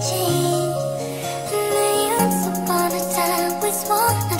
change. And once upon a time with swore.